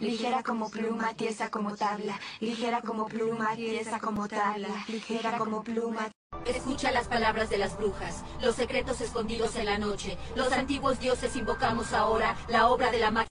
ligera como pluma, tiesa como tabla, ligera como pluma, tiesa como tabla, ligera como pluma. Escucha las palabras de las brujas, los secretos escondidos en la noche. Los antiguos dioses invocamos ahora la obra de la magia.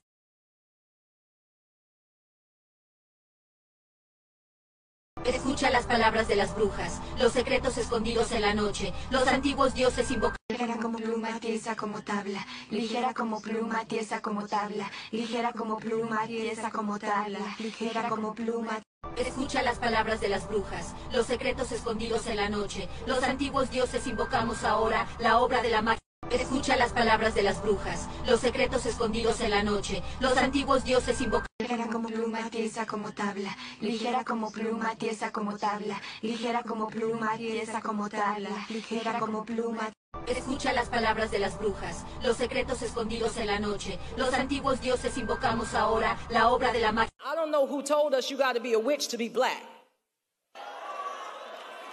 Escucha las palabras de las brujas, los secretos escondidos en la noche. Los antiguos dioses invocan. Ligera como pluma, tiesa como tabla, ligera como pluma, tiesa como tabla, ligera como pluma, tiesa como tabla, ligera como pluma. Escucha las palabras de las brujas, los secretos escondidos en la noche. Los antiguos dioses invocamos ahora la obra de la magia. Escucha las palabras de las brujas, los secretos escondidos en la noche. Los antiguos dioses invocan. Ligera como pluma, tiesa como tabla, ligera como pluma, tiesa como tabla, ligera como pluma, tiesa como tabla, ligera como pluma. Escucha las palabras de las brujas, los secretos escondidos en la noche. Los antiguos dioses invocamos ahora la obra de la magia. I don't know who told us you got to be a witch to be black.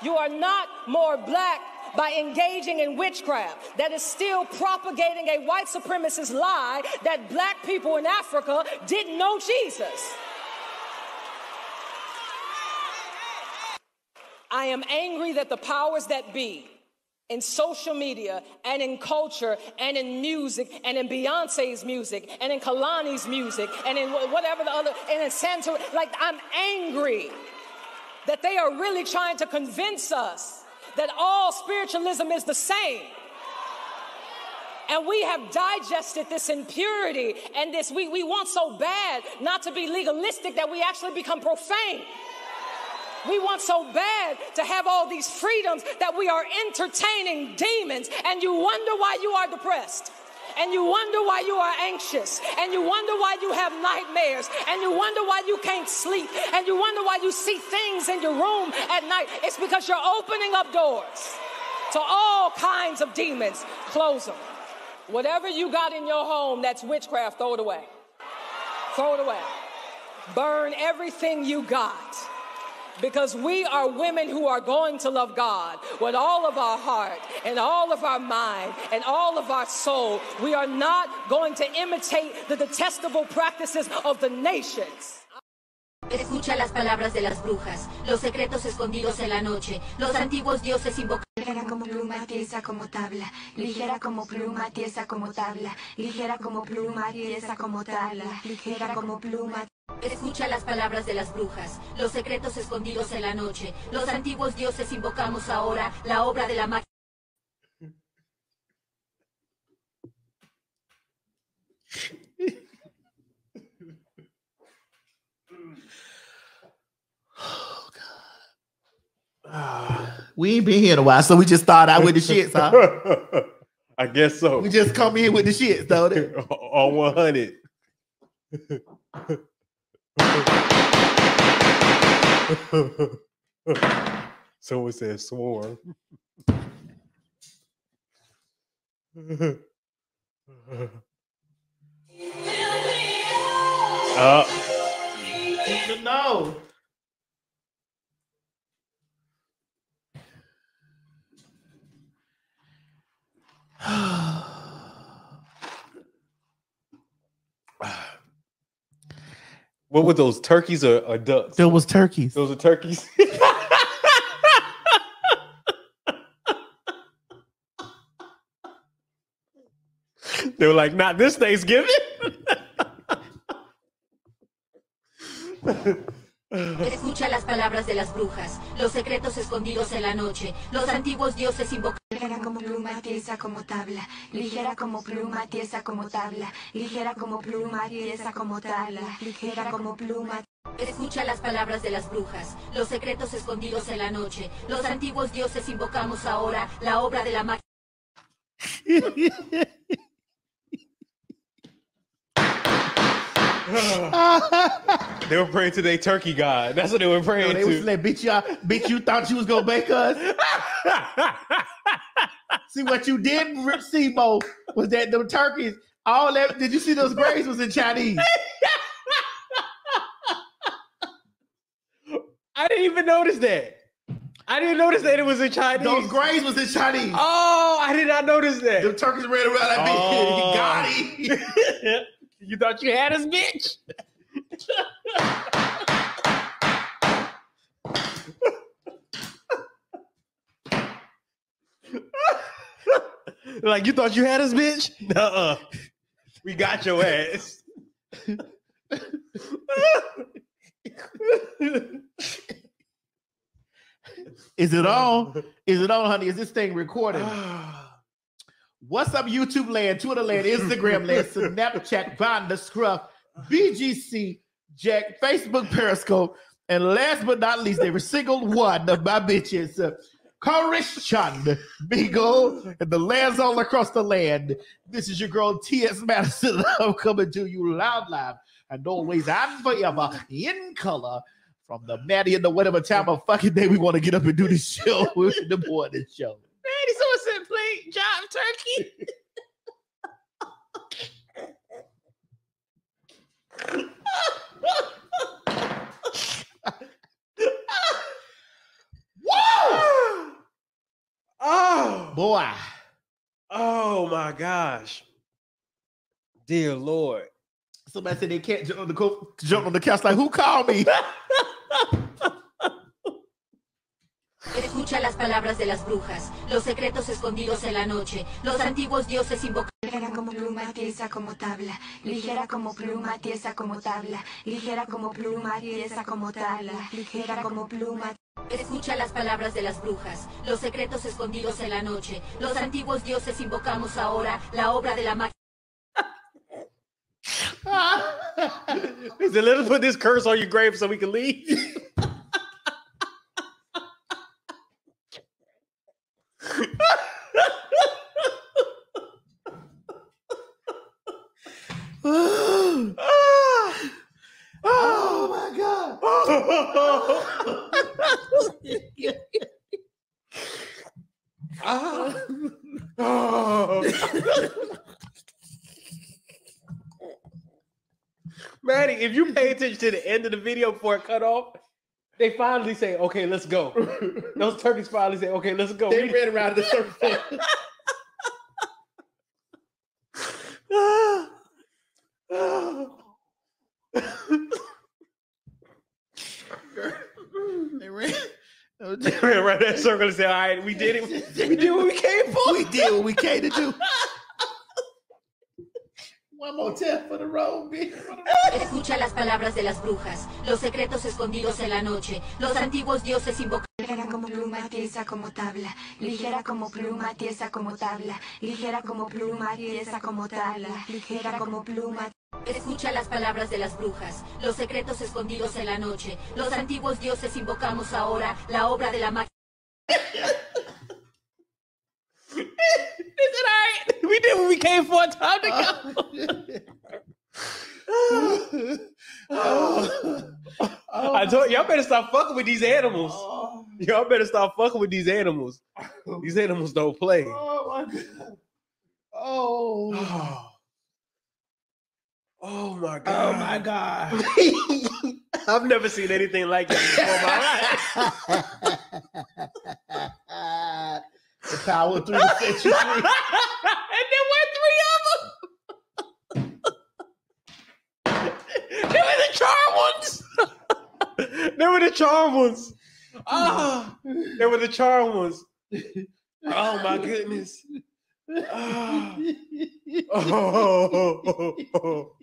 You are not more black by engaging in witchcraft that is still propagating a white supremacist lie that black people in Africa didn't know Jesus. I am angry that the powers that be in social media and in culture and in music and in Beyonce's music and in Kehlani's music and in whatever the other and in Santor like I'm angry that they are really trying to convince us that all spiritualism is the same. And we have digested this impurity and this, we, we want so bad not to be legalistic that we actually become profane. We want so bad to have all these freedoms that we are entertaining demons, and you wonder why you are depressed. And you wonder why you are anxious, and you wonder why you have nightmares, and you wonder why you can't sleep, and you wonder why you see things in your room at night. It's because you're opening up doors to all kinds of demons. Close them. Whatever you got in your home that's witchcraft, throw it away. Throw it away. Burn everything you got because we are women who are going to love God with all of our heart and all of our mind and all of our soul. We are not going to imitate the detestable practices of the nations. Escucha las palabras de las brujas, los secretos escondidos en la noche. Los antiguos dioses invocan. Ligera como pluma, tiesa como tabla, ligera como pluma, tiesa como tabla, ligera como pluma, tiesa como tabla, ligera como pluma. Escucha las palabras de las brujas, los secretos escondidos en la noche. Los antiguos dioses invocamos ahora la obra de la magia. We ain't been here in a while, so we just start out with the shits, huh? I guess so. We just come in with the shits, though. on 100. Someone said swarm. uh, no. What were those turkeys or, or ducks? There was turkeys. Those are turkeys. they were like, not this Thanksgiving. Escucha las palabras de las brujas, los secretos escondidos en la noche. Los antiguos dioses invocan. Ligera como pluma, tiesa como tabla, ligera como pluma, tiesa como tabla, ligera como pluma, tiesa como tabla, ligera como pluma. Escucha las palabras de las brujas, los secretos escondidos en la noche. Los antiguos dioses invocamos ahora la obra de la magia. they were praying to their turkey god. That's what they were praying Yo, they to. was like, bitch, y'all, bitch, you thought you was gonna make us. see what you did, Rip Sebo, was that the turkeys. All that did you see those graves was in Chinese? I didn't even notice that. I didn't notice that it was in Chinese. Those graves was in Chinese. Oh, I did not notice that. The turkeys ran around like Oh. Got him. you thought you had us, bitch? Like you thought you had us, bitch? Nuh-uh. We got your ass. Is it on? Is it on, honey? Is this thing recording? What's up, YouTube land, Twitter land, Instagram land, Snapchat, the Scruff, BGC, Jack, Facebook, Periscope, and last but not least, every single one of my bitches, Christian Beagle, and the lands all across the land. This is your girl T.S. Madison. I'm coming to you loud, live, and always and forever in color from the Maddie and the whatever time of fucking day we want to get up and do this show with the morning show. Maddie, someone said play Job Turkey. Boy, oh my gosh. Dear Lord. somebody said they can't jump on the co- jump on the couch. Like, who called me? Escucha las palabras de las brujas, los secretos escondidos en la noche, los antiguos dioses invocados. Ligera como pluma, tiesa como tabla. Ligera como pluma, tiesa como tabla. Ligera como pluma, tiesa como tabla. Ligera como pluma. Escucha las palabras de las brujas, los secretos escondidos en la noche, los antiguos dioses invocamos ahora la obra de la magia. Let us put this curse on your grave so we can leave. Attention to the end of the video before it cut off, they finally say, okay, let's go. Those turkeys finally say, okay, let's go. They We- ran around the circle. they ran. They ran around that circle and said, all right, we did it. We did what we came for. We did what we came to do. Escucha las palabras de las brujas, los secretos escondidos en la noche, los antiguos dioses invocados. Ligera como pluma, tiesa como tabla. Ligera como pluma, tiesa como tabla. Ligera como pluma, tiesa como tabla. Ligera como pluma. Escucha las palabras de las brujas, los secretos escondidos en la noche, los antiguos dioses invocamos ahora la obra de la magia. Came for. a Time to oh, go. I told y'all better stop fucking with these animals. Oh, Y'all better stop fucking with these animals. Oh. These animals don't play. oh my god. Oh. Oh, oh my god. Oh my god. I've never seen anything like it before in my life. the power of three to set you free. and there were three of them. they were the charm ones. They were the charm ones. Ah, they were the charm ones. Oh my goodness. Ah. Oh, oh, oh,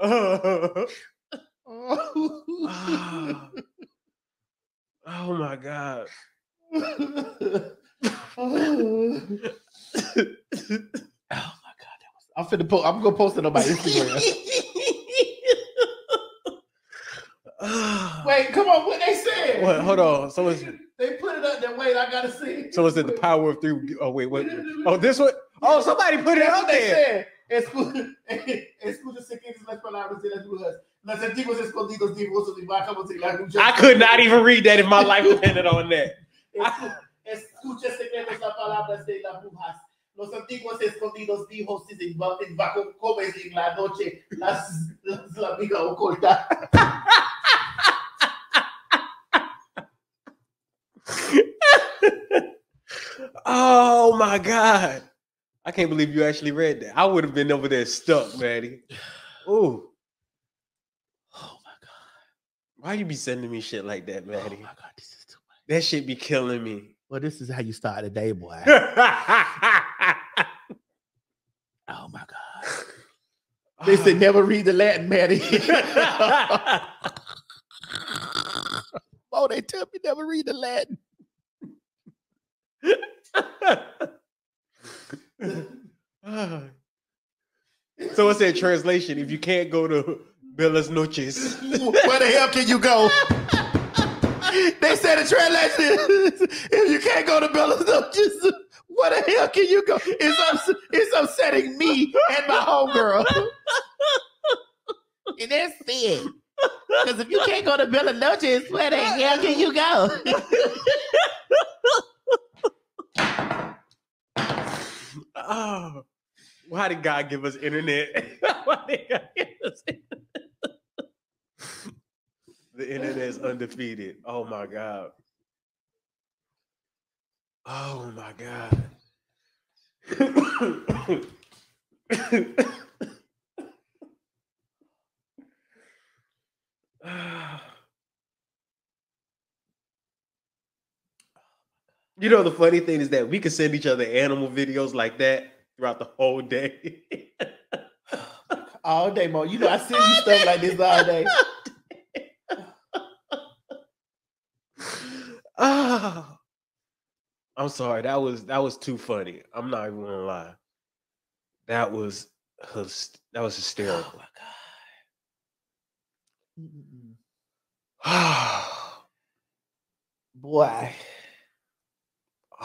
oh. Ah. Oh my god. Oh my god, that was I'm finna post I'm gonna post it on my Instagram. Wait, come on, what they said? What? Hold on. So it's They put it up there. Wait, I gotta see. so is it the power of three? Oh wait, what? Oh, this one. Oh, somebody put it out there. said. Escu- Escucha secretos las palabras de las brujas. Los antiguos escondidos dibujosos y bajamos en la lucha. I could not even read that if my life depended on that. Escu- Escucha secretos las de las brujas. Los antiguos escondidos dijo si se comes en la noche las, las la amiga oculta. Oh my God. I can't believe you actually read that. I would have been over there stuck, Maddie. Ooh. Oh my God. Why you be sending me shit like that, oh Maddie? Oh my God, this is too much. That shit be killing me. Well, this is how you start a day, boy. oh my God. They said ah. never read the Latin, Maddie. oh, they tell me never read the Latin. so it said translation. If you can't go to Bellas Noches, Where the hell can you go? they said the translation if you can't go to Bella's Noches, where the hell can you go? It's, ups- it's upsetting me and my homegirl. and that's it. Because if you can't go to Bella Noches, where the hell can you go? Oh, why did God give us internet? why did God give us internet? the internet is undefeated. Oh my God. Oh my God. You know, the funny thing is that we could send each other animal videos like that throughout the whole day. all day, Mo. You know, I send you stuff like this all day. Ah, I'm sorry. That was that was too funny. I'm not even gonna lie. That was that was hysterical. Oh Boy,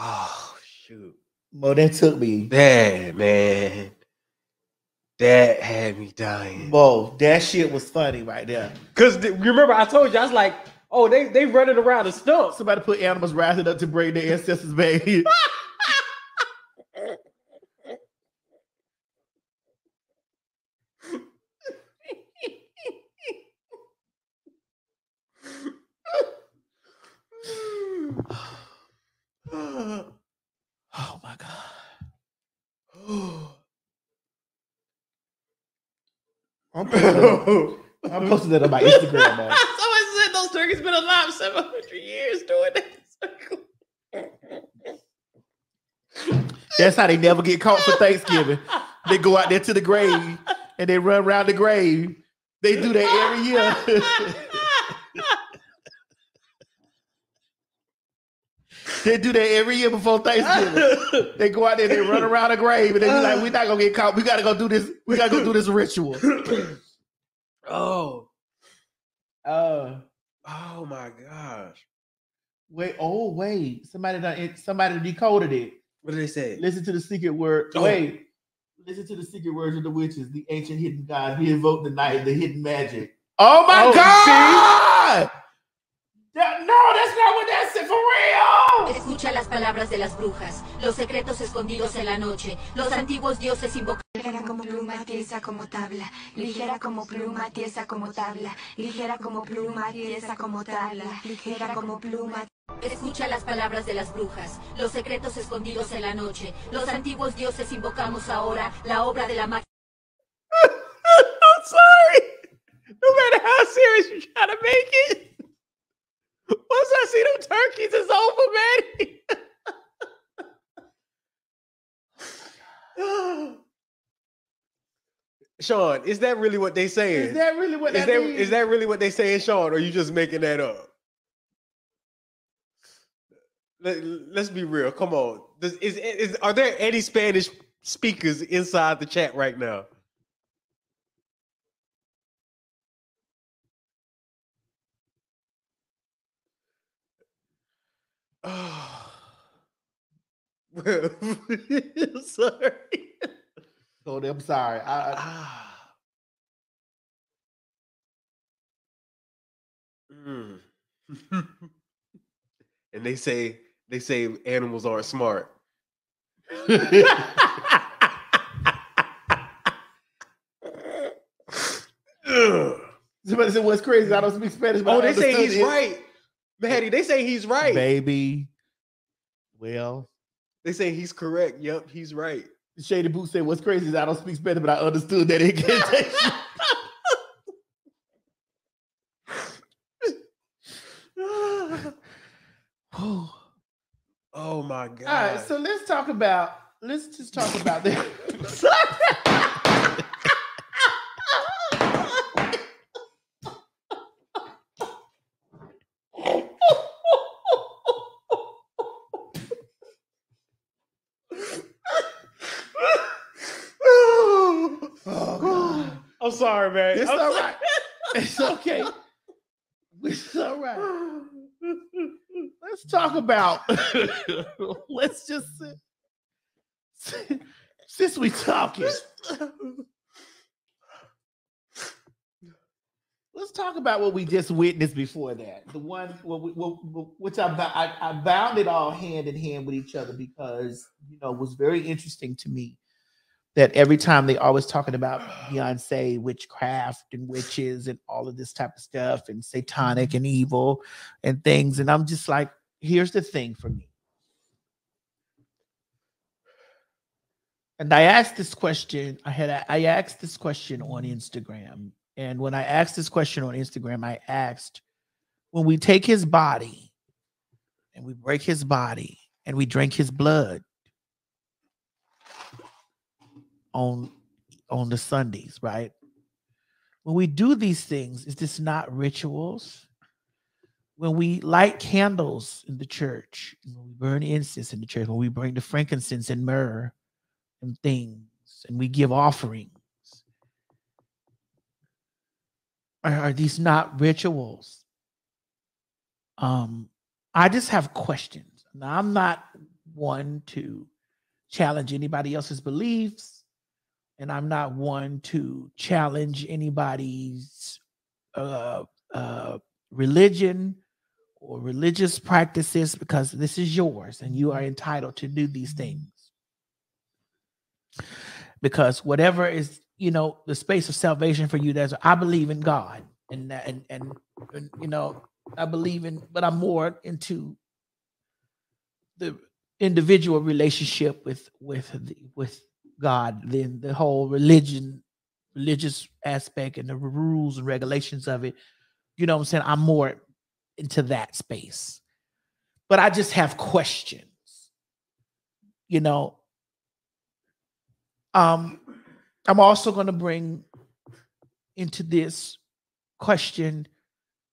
Oh, shoot, Mo, that took me. that man, that had me dying. Mo, that shit was funny right there. Cause th- remember, I told you I was like, oh, they they running around the stump. Somebody put animals rising up to bring their ancestors back. oh my god. I'm posting that, That on my Instagram, man. Someone said those turkeys been alive 700 years doing that. That's how they never get caught for Thanksgiving. They go out there to the grave and they run around the grave. They do that every year. they do that every year before Thanksgiving. They go out there, they run around the grave, and they be like, "We're not gonna get caught. We gotta go do this. We gotta go do this ritual." oh, Uh, oh my gosh. wait. Oh, wait. Somebody done. Somebody decoded it. What did they say? Listen to the secret word. Oh. Wait. Listen to the secret words of the witches, the ancient hidden gods. We invoke the night, the hidden magic. Oh my Oh, god! That- no, that's not what that said for real. Escucha las palabras de las brujas, los secretos escondidos en la noche, los antiguos dioses invocados. Ligera como pluma, tiesa como tabla. Ligera como pluma, tiesa como tabla. Ligera como pluma, tiesa como tabla. Ligera como pluma. Escucha las palabras de las brujas, los secretos escondidos en la noche, los antiguos dioses invocamos ahora la obra de la magia. I'm sorry. No matter how serious you try to make it, once I see them turkeys, it's over, man. Sean, is that really what they saying? Is that really what is that that, that really what they saying, Sean? Or are you just making that up? Let, us be real. Come on. Does, is, is are there any Spanish speakers inside the chat right now? Oh. Sorry. So I'm sorry. I, I, Ah. Mm. and they say they say animals aren't smart. Somebody said what's crazy. I don't speak Spanish. But oh, they say he's it. right. Maddie, they say he's right. baby. Well, They say he's correct. Yep, he's right. Shady Boots said what's crazy is I don't speak Spanish, but I understood that incantation. oh. oh my god. All right, so let's talk about let's just talk about that. sorry, man. It's I'm all right. It's okay. It's all right. Let's talk about. let's just since we talking. Let's talk about what we just witnessed before that. The one what we, what- which I, I I bound it all hand in hand with each other because you know was very interesting to me that every time they always talking about Beyonce witchcraft and witches and all of this type of stuff and satanic and mm-hmm. evil and things and I'm just like here's the thing for me. And I asked this question. I had I asked this question on mm-hmm. Instagram, and when I asked this question on Instagram, I asked, when we take his body and we break his body and we drink his blood on on the Sundays, right? When we do these things, is this not rituals? When we light candles in the church, when we burn incense in the church, when we bring the frankincense and myrrh and things, and we give offerings, are, are these not rituals? Um, I just have questions. Now, I'm not one to challenge anybody else's beliefs, and I'm not one to challenge anybody's uh, uh, religion or religious practices because this is yours and you are entitled to do these things. Because whatever is, you know, the space of salvation for you, there's I believe in God and that- and and, and you know, I believe in, but I'm more into the individual relationship with with the, with God than the whole religion religious aspect and the rules and regulations of it. You know what I'm saying? I'm more into that space. But I just have questions. You know, um I'm also going to bring into this question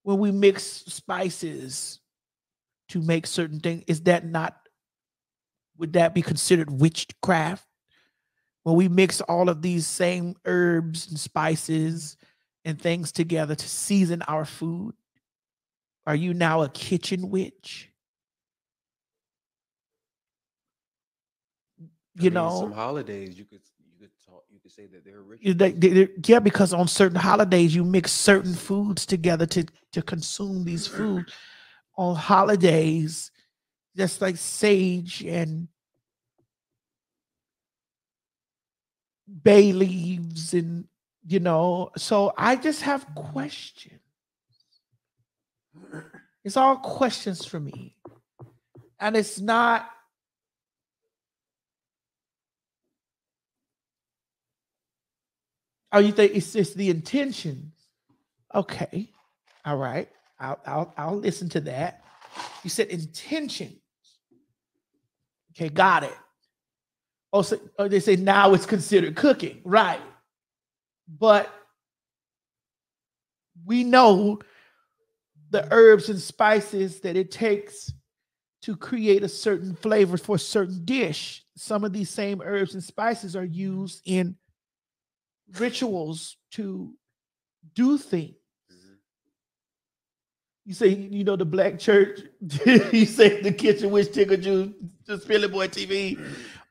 when we mix spices to make certain things is that not would that be considered witchcraft when we mix all of these same herbs and spices and things together to season our food are you now a kitchen witch I you mean, know some holidays you could you could talk you could say that they're rich. They- they- yeah, because on certain holidays you mix certain foods together to to consume these food. On holidays, just like sage and bay leaves, and you know. So I just have questions. It's all questions for me, and it's not. Oh, you think it's it's the intentions? Okay, all right. I'll I'll I'll listen to that. You said intentions. Okay, got it. Oh, so oh, they say now it's considered cooking, right? But we know the herbs and spices that it takes to create a certain flavor for a certain dish. Some of these same herbs and spices are used in rituals to do things. Mhm. You say, you know, the black church, you say the kitchen witch tickled you, the Spilly Boy TV.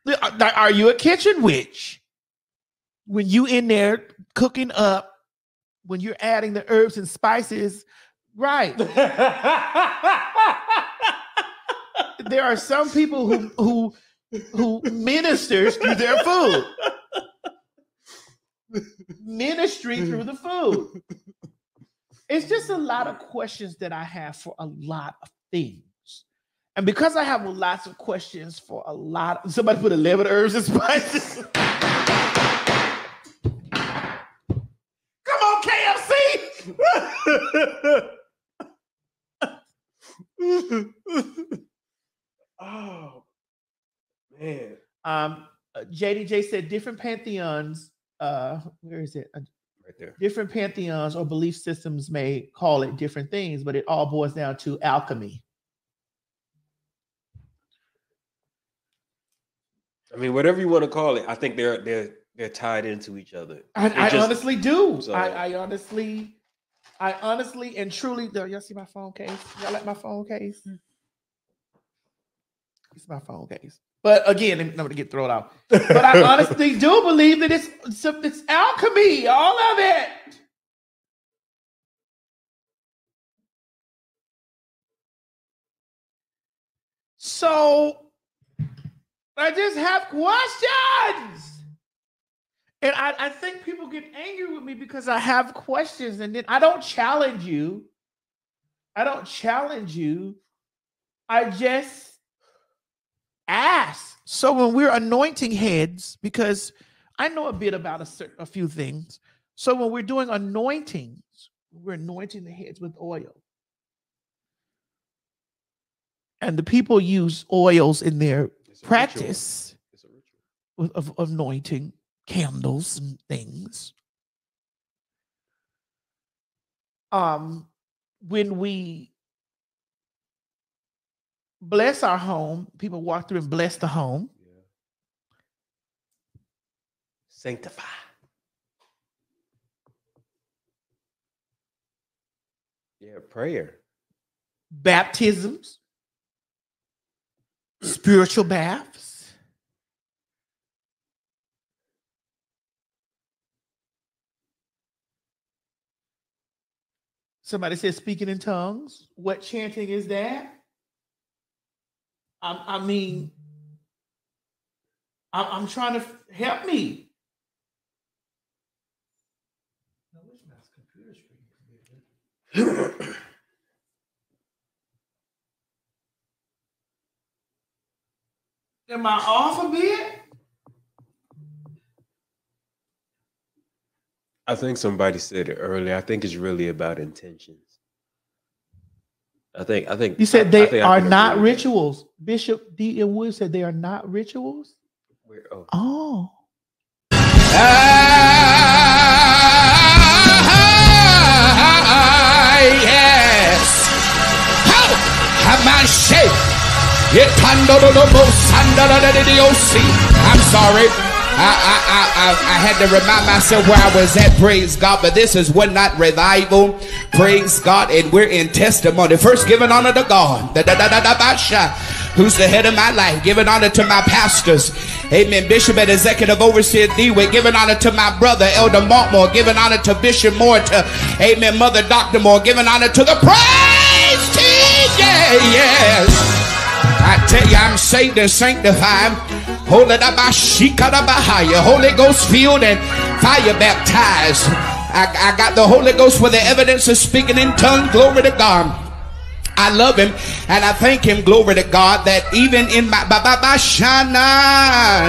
Are you a kitchen witch? When you in there cooking up, when you're adding the herbs and spices, right. there are some people who who who ministers through their food. Ministry through the food. It's just a lot of questions that I have for a lot of things. And because I have lots of questions for a lot, somebody put 11 herbs and spices. Come on, KFC. oh man. Um, uh, JDJ said different pantheons. Uh, where is it? Uh, Right there. different pantheons or belief systems may call it different things, but it all boils down to alchemy. I mean, whatever you want to call it, I think they're they're they're tied into each other. I, I just- honestly do. So- I, I honestly, I honestly and truly. do Y'all see my phone case? Y'all like my phone case? Hmm. It's my phone case. But again, I'm going to get thrown out. But I honestly do believe that it's it's, it's alchemy, all of it. So I just have questions. And I, I think people get angry with me because I have questions and then I don't challenge you. I don't challenge you. I just ask. So when we're anointing heads, because I know a bit about a, cer- a few things. So when we're doing anointings, we're anointing the heads with oil. And the people use oils in their. Practice of, of anointing candles and things. Um, when we bless our home, people walk through and bless the home. Yeah. Sanctify. Yeah, prayer. Baptisms, spiritual baths. Somebody says speaking in tongues. What chanting is that? I, I mean, I'm, I'm trying to help me. Am I off a bit? I think somebody said it earlier. I think it's really about intentions. I think I think You said I- I they I are not agree with that. rituals. Bishop D. N. Wood said they are not rituals. Where- oh. Oh. I'm sorry. I, I, I, I, had to remind myself where I was at. Praise God. But this is one night revival. Praise God. And we're in testimony. First, giving honor to God. Who's the head of my life? Giving honor to my pastors. Amen. Bishop and Executive Overseer Dewey. Giving honor to my brother, Elder Montmore, Giving honor to Bishop Moore. To, amen. Mother Dr. Moore. Giving honor to the praise team. Yeah, yes. Tell you, I'm saved and sanctified. Holy Holy Ghost filled and fire baptized. I, I got the Holy Ghost for the evidence of speaking in tongues. Glory to God. I love him and I thank him, glory to God, that even in my ba ba ba shana